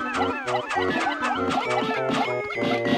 Thank you.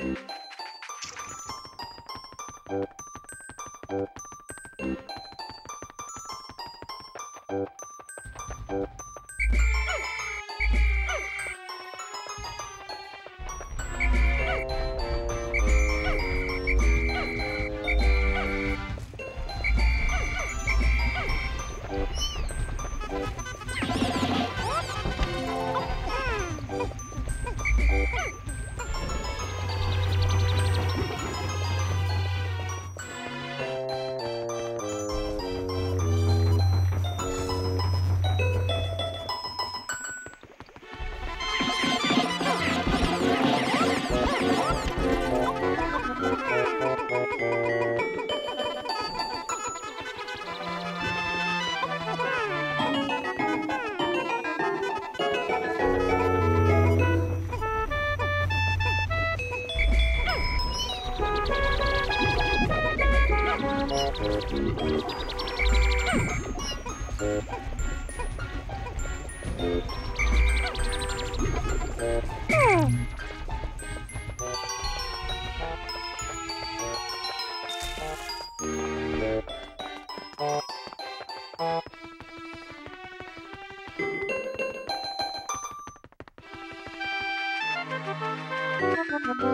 you Hmm. Oh!